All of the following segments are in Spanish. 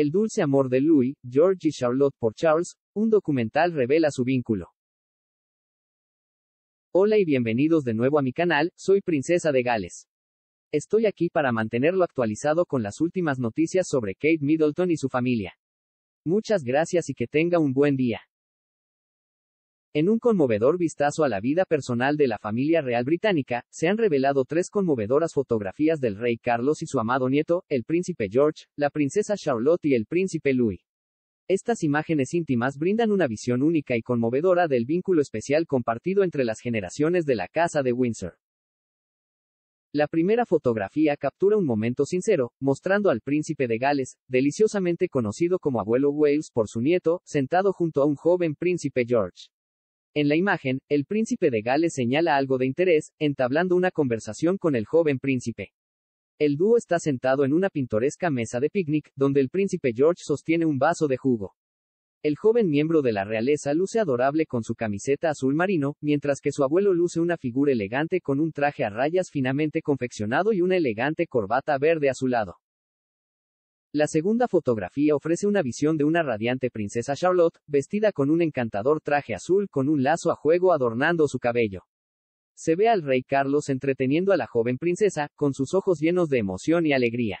El dulce amor de Louis, George y Charlotte por Charles, un documental revela su vínculo. Hola y bienvenidos de nuevo a mi canal, soy Princesa de Gales. Estoy aquí para mantenerlo actualizado con las últimas noticias sobre Kate Middleton y su familia. Muchas gracias y que tenga un buen día. En un conmovedor vistazo a la vida personal de la familia real británica, se han revelado tres conmovedoras fotografías del rey Carlos y su amado nieto, el príncipe George, la princesa Charlotte y el príncipe Louis. Estas imágenes íntimas brindan una visión única y conmovedora del vínculo especial compartido entre las generaciones de la Casa de Windsor. La primera fotografía captura un momento sincero, mostrando al príncipe de Gales, deliciosamente conocido como abuelo Wales por su nieto, sentado junto a un joven príncipe George. En la imagen, el príncipe de Gales señala algo de interés, entablando una conversación con el joven príncipe. El dúo está sentado en una pintoresca mesa de picnic, donde el príncipe George sostiene un vaso de jugo. El joven miembro de la realeza luce adorable con su camiseta azul marino, mientras que su abuelo luce una figura elegante con un traje a rayas finamente confeccionado y una elegante corbata verde azulado. La segunda fotografía ofrece una visión de una radiante princesa Charlotte, vestida con un encantador traje azul con un lazo a juego adornando su cabello. Se ve al rey Carlos entreteniendo a la joven princesa, con sus ojos llenos de emoción y alegría.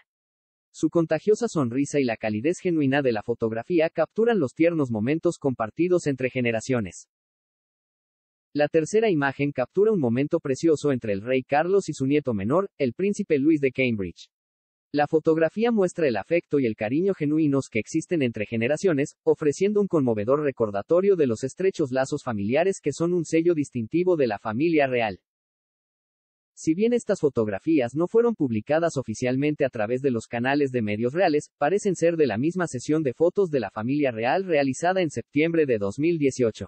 Su contagiosa sonrisa y la calidez genuina de la fotografía capturan los tiernos momentos compartidos entre generaciones. La tercera imagen captura un momento precioso entre el rey Carlos y su nieto menor, el príncipe Luis de Cambridge. La fotografía muestra el afecto y el cariño genuinos que existen entre generaciones, ofreciendo un conmovedor recordatorio de los estrechos lazos familiares que son un sello distintivo de la familia real. Si bien estas fotografías no fueron publicadas oficialmente a través de los canales de medios reales, parecen ser de la misma sesión de fotos de la familia real realizada en septiembre de 2018.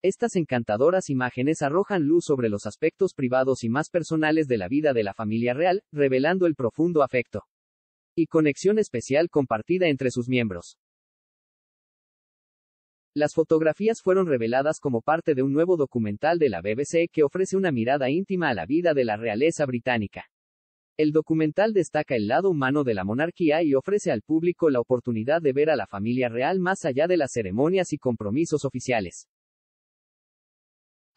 Estas encantadoras imágenes arrojan luz sobre los aspectos privados y más personales de la vida de la familia real, revelando el profundo afecto y conexión especial compartida entre sus miembros. Las fotografías fueron reveladas como parte de un nuevo documental de la BBC que ofrece una mirada íntima a la vida de la realeza británica. El documental destaca el lado humano de la monarquía y ofrece al público la oportunidad de ver a la familia real más allá de las ceremonias y compromisos oficiales.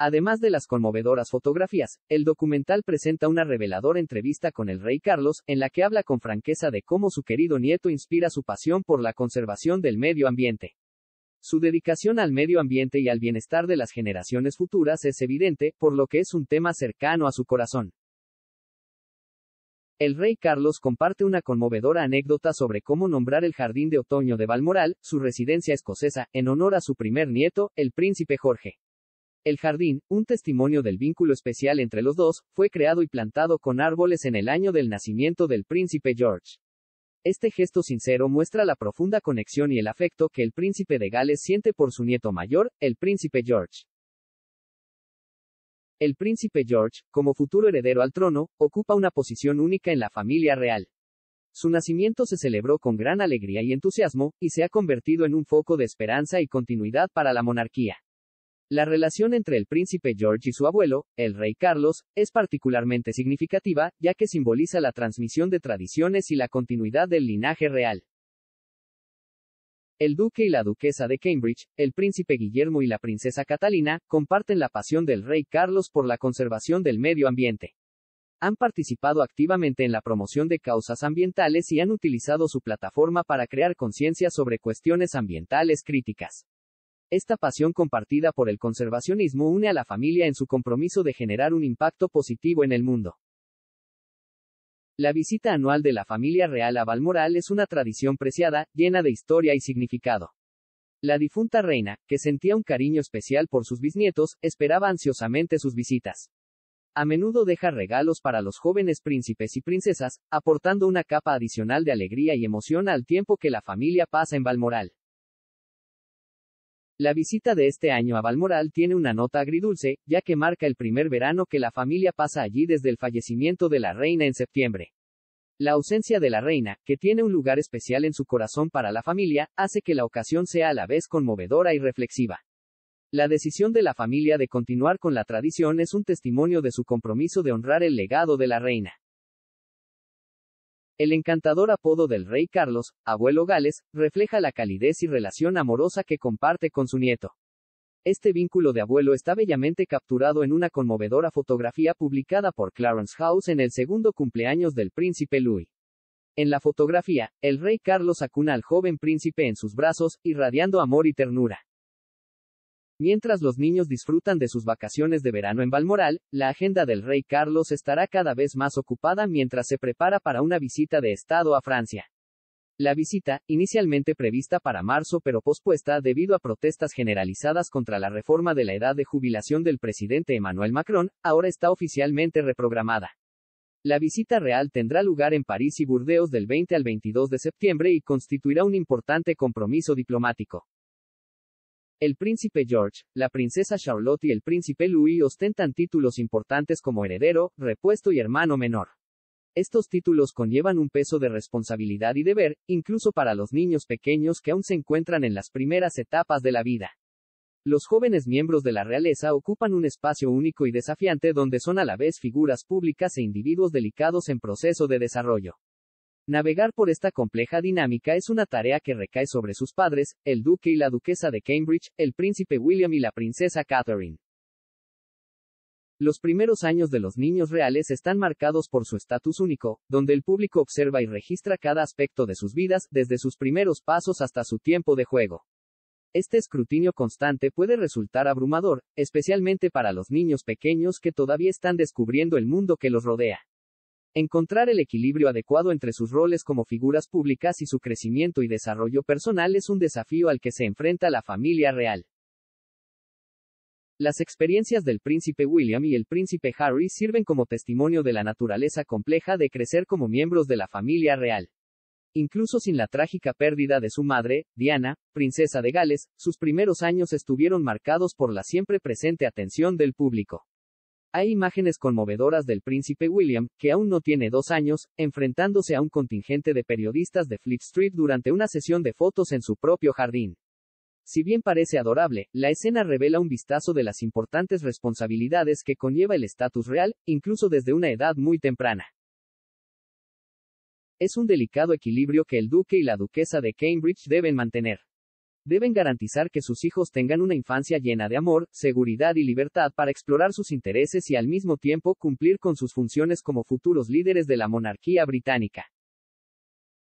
Además de las conmovedoras fotografías, el documental presenta una reveladora entrevista con el rey Carlos, en la que habla con franqueza de cómo su querido nieto inspira su pasión por la conservación del medio ambiente. Su dedicación al medio ambiente y al bienestar de las generaciones futuras es evidente, por lo que es un tema cercano a su corazón. El rey Carlos comparte una conmovedora anécdota sobre cómo nombrar el jardín de otoño de Balmoral, su residencia escocesa, en honor a su primer nieto, el príncipe Jorge. El jardín, un testimonio del vínculo especial entre los dos, fue creado y plantado con árboles en el año del nacimiento del príncipe George. Este gesto sincero muestra la profunda conexión y el afecto que el príncipe de Gales siente por su nieto mayor, el príncipe George. El príncipe George, como futuro heredero al trono, ocupa una posición única en la familia real. Su nacimiento se celebró con gran alegría y entusiasmo, y se ha convertido en un foco de esperanza y continuidad para la monarquía. La relación entre el príncipe George y su abuelo, el rey Carlos, es particularmente significativa, ya que simboliza la transmisión de tradiciones y la continuidad del linaje real. El duque y la duquesa de Cambridge, el príncipe Guillermo y la princesa Catalina, comparten la pasión del rey Carlos por la conservación del medio ambiente. Han participado activamente en la promoción de causas ambientales y han utilizado su plataforma para crear conciencia sobre cuestiones ambientales críticas. Esta pasión compartida por el conservacionismo une a la familia en su compromiso de generar un impacto positivo en el mundo. La visita anual de la familia real a Balmoral es una tradición preciada, llena de historia y significado. La difunta reina, que sentía un cariño especial por sus bisnietos, esperaba ansiosamente sus visitas. A menudo deja regalos para los jóvenes príncipes y princesas, aportando una capa adicional de alegría y emoción al tiempo que la familia pasa en Balmoral. La visita de este año a Balmoral tiene una nota agridulce, ya que marca el primer verano que la familia pasa allí desde el fallecimiento de la reina en septiembre. La ausencia de la reina, que tiene un lugar especial en su corazón para la familia, hace que la ocasión sea a la vez conmovedora y reflexiva. La decisión de la familia de continuar con la tradición es un testimonio de su compromiso de honrar el legado de la reina. El encantador apodo del rey Carlos, abuelo Gales, refleja la calidez y relación amorosa que comparte con su nieto. Este vínculo de abuelo está bellamente capturado en una conmovedora fotografía publicada por Clarence House en el segundo cumpleaños del príncipe Louis. En la fotografía, el rey Carlos acuna al joven príncipe en sus brazos, irradiando amor y ternura. Mientras los niños disfrutan de sus vacaciones de verano en Balmoral, la agenda del rey Carlos estará cada vez más ocupada mientras se prepara para una visita de Estado a Francia. La visita, inicialmente prevista para marzo pero pospuesta debido a protestas generalizadas contra la reforma de la edad de jubilación del presidente Emmanuel Macron, ahora está oficialmente reprogramada. La visita real tendrá lugar en París y Burdeos del 20 al 22 de septiembre y constituirá un importante compromiso diplomático. El príncipe George, la princesa Charlotte y el príncipe Louis ostentan títulos importantes como heredero, repuesto y hermano menor. Estos títulos conllevan un peso de responsabilidad y deber, incluso para los niños pequeños que aún se encuentran en las primeras etapas de la vida. Los jóvenes miembros de la realeza ocupan un espacio único y desafiante donde son a la vez figuras públicas e individuos delicados en proceso de desarrollo. Navegar por esta compleja dinámica es una tarea que recae sobre sus padres, el duque y la duquesa de Cambridge, el príncipe William y la princesa Catherine. Los primeros años de los niños reales están marcados por su estatus único, donde el público observa y registra cada aspecto de sus vidas, desde sus primeros pasos hasta su tiempo de juego. Este escrutinio constante puede resultar abrumador, especialmente para los niños pequeños que todavía están descubriendo el mundo que los rodea. Encontrar el equilibrio adecuado entre sus roles como figuras públicas y su crecimiento y desarrollo personal es un desafío al que se enfrenta la familia real. Las experiencias del príncipe William y el príncipe Harry sirven como testimonio de la naturaleza compleja de crecer como miembros de la familia real. Incluso sin la trágica pérdida de su madre, Diana, princesa de Gales, sus primeros años estuvieron marcados por la siempre presente atención del público. Hay imágenes conmovedoras del príncipe William, que aún no tiene dos años, enfrentándose a un contingente de periodistas de Fleet Street durante una sesión de fotos en su propio jardín. Si bien parece adorable, la escena revela un vistazo de las importantes responsabilidades que conlleva el estatus real, incluso desde una edad muy temprana. Es un delicado equilibrio que el duque y la duquesa de Cambridge deben mantener. Deben garantizar que sus hijos tengan una infancia llena de amor, seguridad y libertad para explorar sus intereses y al mismo tiempo cumplir con sus funciones como futuros líderes de la monarquía británica.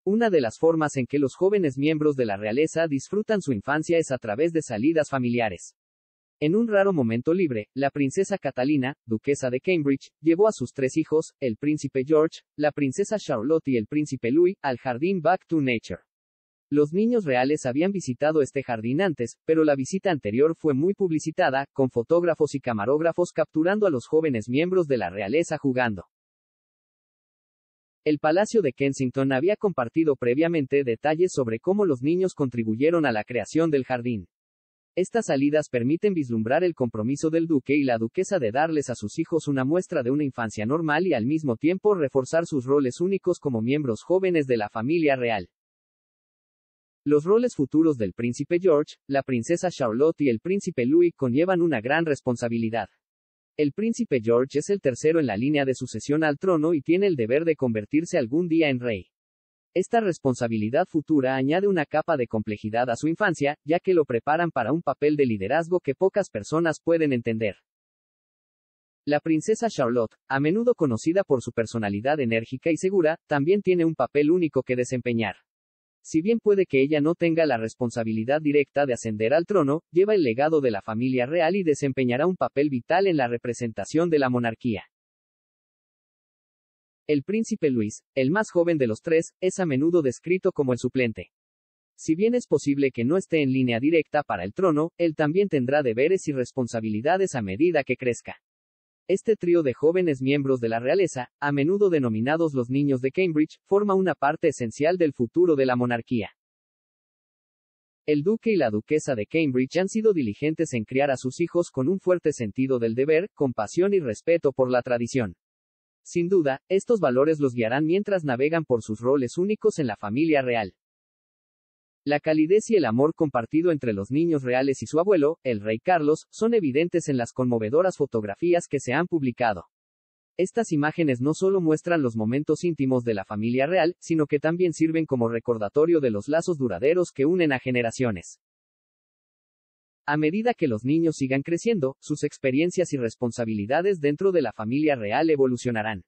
Una de las formas en que los jóvenes miembros de la realeza disfrutan su infancia es a través de salidas familiares. En un raro momento libre, la princesa Catalina, duquesa de Cambridge, llevó a sus tres hijos, el príncipe George, la princesa Charlotte y el príncipe Louis, al jardín Back to Nature. Los niños reales habían visitado este jardín antes, pero la visita anterior fue muy publicitada, con fotógrafos y camarógrafos capturando a los jóvenes miembros de la realeza jugando. El Palacio de Kensington había compartido previamente detalles sobre cómo los niños contribuyeron a la creación del jardín. Estas salidas permiten vislumbrar el compromiso del duque y la duquesa de darles a sus hijos una muestra de una infancia normal y al mismo tiempo reforzar sus roles únicos como miembros jóvenes de la familia real. Los roles futuros del príncipe George, la princesa Charlotte y el príncipe Louis conllevan una gran responsabilidad. El príncipe George es el tercero en la línea de sucesión al trono y tiene el deber de convertirse algún día en rey. Esta responsabilidad futura añade una capa de complejidad a su infancia, ya que lo preparan para un papel de liderazgo que pocas personas pueden entender. La princesa Charlotte, a menudo conocida por su personalidad enérgica y segura, también tiene un papel único que desempeñar. Si bien puede que ella no tenga la responsabilidad directa de ascender al trono, lleva el legado de la familia real y desempeñará un papel vital en la representación de la monarquía. El príncipe Luis, el más joven de los tres, es a menudo descrito como el suplente. Si bien es posible que no esté en línea directa para el trono, él también tendrá deberes y responsabilidades a medida que crezca. Este trío de jóvenes miembros de la realeza, a menudo denominados los niños de Cambridge, forma una parte esencial del futuro de la monarquía. El duque y la duquesa de Cambridge han sido diligentes en criar a sus hijos con un fuerte sentido del deber, compasión y respeto por la tradición. Sin duda, estos valores los guiarán mientras navegan por sus roles únicos en la familia real. La calidez y el amor compartido entre los niños reales y su abuelo, el rey Carlos, son evidentes en las conmovedoras fotografías que se han publicado. Estas imágenes no solo muestran los momentos íntimos de la familia real, sino que también sirven como recordatorio de los lazos duraderos que unen a generaciones. A medida que los niños sigan creciendo, sus experiencias y responsabilidades dentro de la familia real evolucionarán.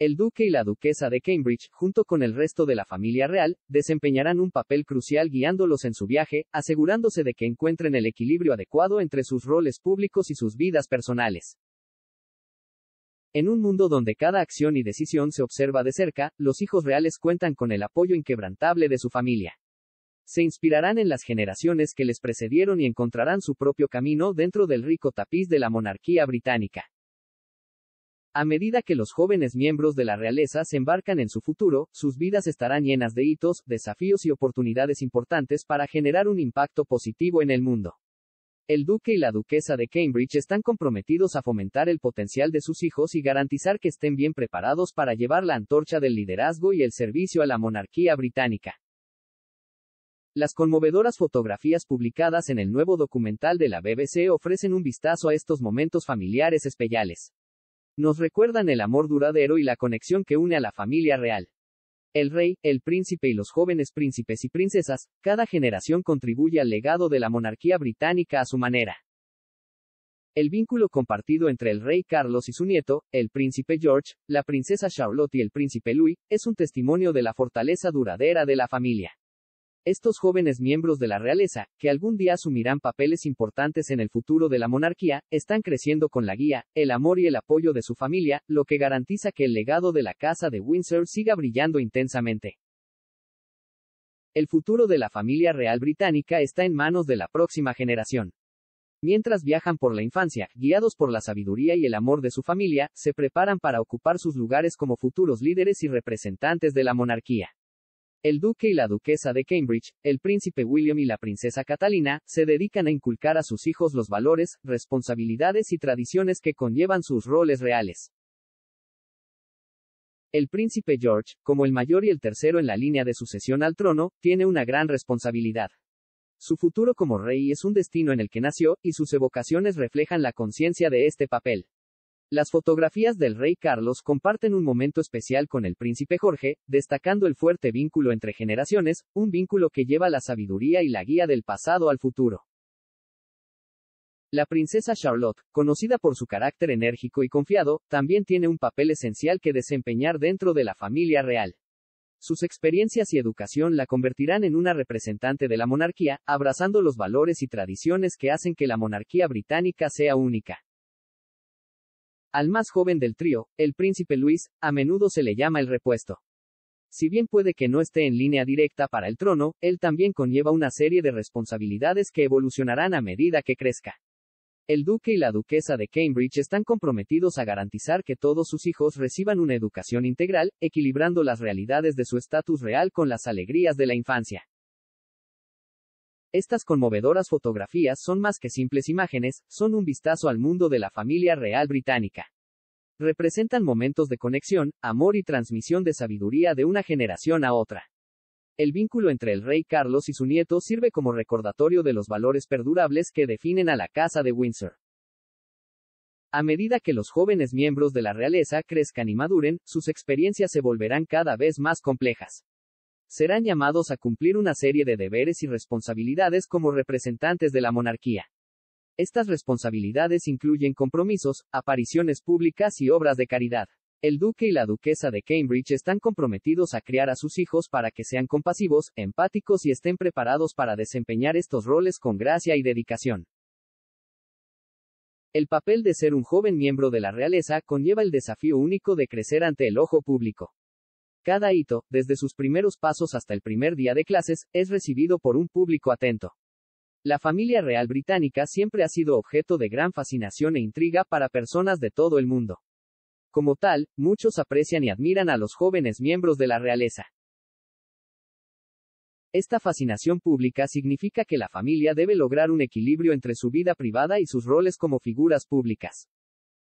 El duque y la duquesa de Cambridge, junto con el resto de la familia real, desempeñarán un papel crucial guiándolos en su viaje, asegurándose de que encuentren el equilibrio adecuado entre sus roles públicos y sus vidas personales. En un mundo donde cada acción y decisión se observa de cerca, los hijos reales cuentan con el apoyo inquebrantable de su familia. Se inspirarán en las generaciones que les precedieron y encontrarán su propio camino dentro del rico tapiz de la monarquía británica. A medida que los jóvenes miembros de la realeza se embarcan en su futuro, sus vidas estarán llenas de hitos, desafíos y oportunidades importantes para generar un impacto positivo en el mundo. El duque y la duquesa de Cambridge están comprometidos a fomentar el potencial de sus hijos y garantizar que estén bien preparados para llevar la antorcha del liderazgo y el servicio a la monarquía británica. Las conmovedoras fotografías publicadas en el nuevo documental de la BBC ofrecen un vistazo a estos momentos familiares especiales. Nos recuerdan el amor duradero y la conexión que une a la familia real. El rey, el príncipe y los jóvenes príncipes y princesas, cada generación contribuye al legado de la monarquía británica a su manera. El vínculo compartido entre el rey Carlos y su nieto, el príncipe George, la princesa Charlotte y el príncipe Louis, es un testimonio de la fortaleza duradera de la familia. Estos jóvenes miembros de la realeza, que algún día asumirán papeles importantes en el futuro de la monarquía, están creciendo con la guía, el amor y el apoyo de su familia, lo que garantiza que el legado de la casa de Windsor siga brillando intensamente. El futuro de la familia real británica está en manos de la próxima generación. Mientras viajan por la infancia, guiados por la sabiduría y el amor de su familia, se preparan para ocupar sus lugares como futuros líderes y representantes de la monarquía. El duque y la duquesa de Cambridge, el príncipe William y la princesa Catalina, se dedican a inculcar a sus hijos los valores, responsabilidades y tradiciones que conllevan sus roles reales. El príncipe George, como el mayor y el tercero en la línea de sucesión al trono, tiene una gran responsabilidad. Su futuro como rey es un destino en el que nació, y sus evocaciones reflejan la conciencia de este papel. Las fotografías del rey Carlos comparten un momento especial con el príncipe Jorge, destacando el fuerte vínculo entre generaciones, un vínculo que lleva la sabiduría y la guía del pasado al futuro. La princesa Charlotte, conocida por su carácter enérgico y confiado, también tiene un papel esencial que desempeñar dentro de la familia real. Sus experiencias y educación la convertirán en una representante de la monarquía, abrazando los valores y tradiciones que hacen que la monarquía británica sea única. Al más joven del trío, el príncipe Luis, a menudo se le llama el repuesto. Si bien puede que no esté en línea directa para el trono, él también conlleva una serie de responsabilidades que evolucionarán a medida que crezca. El duque y la duquesa de Cambridge están comprometidos a garantizar que todos sus hijos reciban una educación integral, equilibrando las realidades de su estatus real con las alegrías de la infancia. Estas conmovedoras fotografías son más que simples imágenes, son un vistazo al mundo de la familia real británica. Representan momentos de conexión, amor y transmisión de sabiduría de una generación a otra. El vínculo entre el rey Carlos y su nieto sirve como recordatorio de los valores perdurables que definen a la Casa de Windsor. A medida que los jóvenes miembros de la realeza crezcan y maduren, sus experiencias se volverán cada vez más complejas serán llamados a cumplir una serie de deberes y responsabilidades como representantes de la monarquía. Estas responsabilidades incluyen compromisos, apariciones públicas y obras de caridad. El duque y la duquesa de Cambridge están comprometidos a criar a sus hijos para que sean compasivos, empáticos y estén preparados para desempeñar estos roles con gracia y dedicación. El papel de ser un joven miembro de la realeza conlleva el desafío único de crecer ante el ojo público. Cada hito, desde sus primeros pasos hasta el primer día de clases, es recibido por un público atento. La familia real británica siempre ha sido objeto de gran fascinación e intriga para personas de todo el mundo. Como tal, muchos aprecian y admiran a los jóvenes miembros de la realeza. Esta fascinación pública significa que la familia debe lograr un equilibrio entre su vida privada y sus roles como figuras públicas.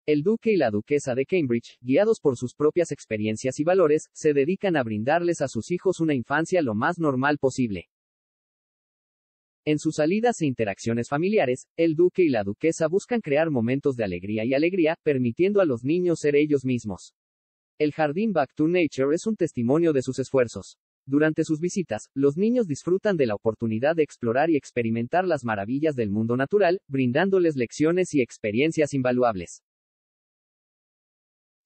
El duque y la duquesa de Cambridge, guiados por sus propias experiencias y valores, se dedican a brindarles a sus hijos una infancia lo más normal posible. En sus salidas e interacciones familiares, el duque y la duquesa buscan crear momentos de alegría y alegría, permitiendo a los niños ser ellos mismos. El jardín Back to Nature es un testimonio de sus esfuerzos. Durante sus visitas, los niños disfrutan de la oportunidad de explorar y experimentar las maravillas del mundo natural, brindándoles lecciones y experiencias invaluables.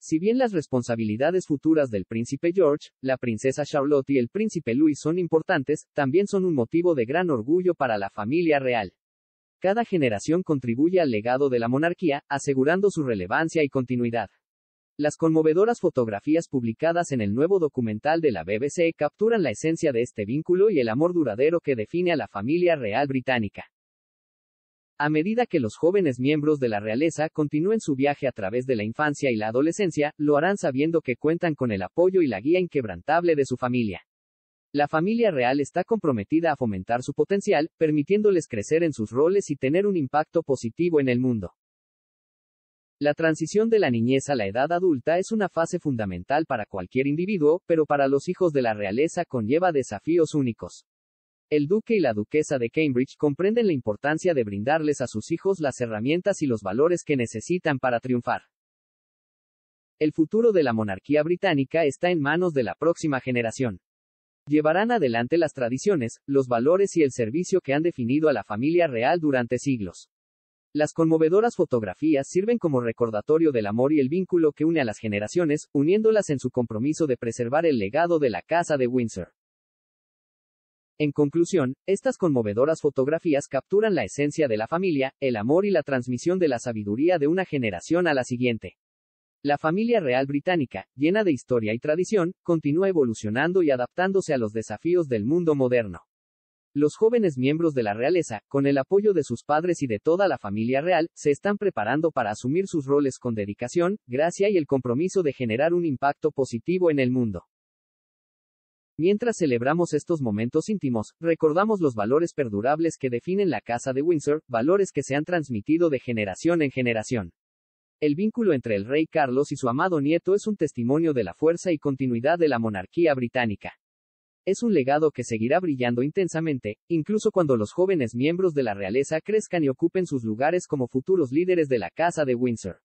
Si bien las responsabilidades futuras del príncipe George, la princesa Charlotte y el príncipe Louis son importantes, también son un motivo de gran orgullo para la familia real. Cada generación contribuye al legado de la monarquía, asegurando su relevancia y continuidad. Las conmovedoras fotografías publicadas en el nuevo documental de la BBC capturan la esencia de este vínculo y el amor duradero que define a la familia real británica. A medida que los jóvenes miembros de la realeza continúen su viaje a través de la infancia y la adolescencia, lo harán sabiendo que cuentan con el apoyo y la guía inquebrantable de su familia. La familia real está comprometida a fomentar su potencial, permitiéndoles crecer en sus roles y tener un impacto positivo en el mundo. La transición de la niñez a la edad adulta es una fase fundamental para cualquier individuo, pero para los hijos de la realeza conlleva desafíos únicos. El duque y la duquesa de Cambridge comprenden la importancia de brindarles a sus hijos las herramientas y los valores que necesitan para triunfar. El futuro de la monarquía británica está en manos de la próxima generación. Llevarán adelante las tradiciones, los valores y el servicio que han definido a la familia real durante siglos. Las conmovedoras fotografías sirven como recordatorio del amor y el vínculo que une a las generaciones, uniéndolas en su compromiso de preservar el legado de la Casa de Windsor. En conclusión, estas conmovedoras fotografías capturan la esencia de la familia, el amor y la transmisión de la sabiduría de una generación a la siguiente. La familia real británica, llena de historia y tradición, continúa evolucionando y adaptándose a los desafíos del mundo moderno. Los jóvenes miembros de la realeza, con el apoyo de sus padres y de toda la familia real, se están preparando para asumir sus roles con dedicación, gracia y el compromiso de generar un impacto positivo en el mundo. Mientras celebramos estos momentos íntimos, recordamos los valores perdurables que definen la Casa de Windsor, valores que se han transmitido de generación en generación. El vínculo entre el rey Carlos y su amado nieto es un testimonio de la fuerza y continuidad de la monarquía británica. Es un legado que seguirá brillando intensamente, incluso cuando los jóvenes miembros de la realeza crezcan y ocupen sus lugares como futuros líderes de la Casa de Windsor.